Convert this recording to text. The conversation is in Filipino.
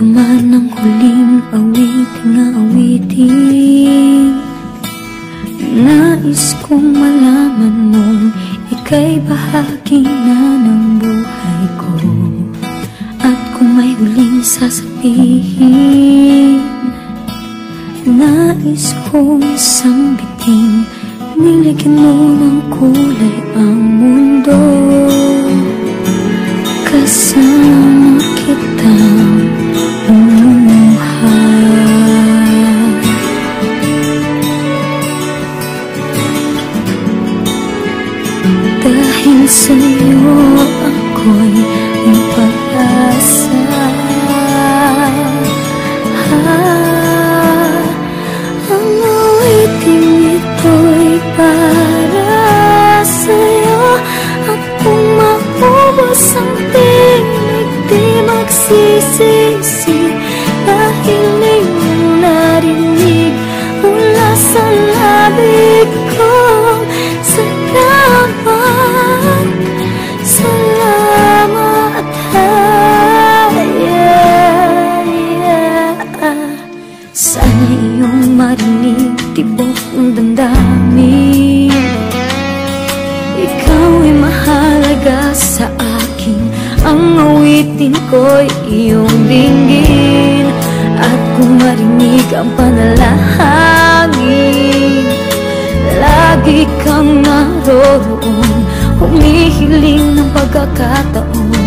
naman ang huling awiting na awitin. Nais kong malaman mong ika'y bahagi na ng buhay ko. At kung may huling sasabihin Nais kong isang biting mo ng kulay ang mundo ako'y may pag-asa ah, Ang awiting ito'y para sa'yo At kung maubos ang tinig di magsisisi Dahil iyong narinig mula awitin ko'y iyong dinggin At kung marinig ang panalangin Lagi kang naroroon. Humihiling ng pagkakataon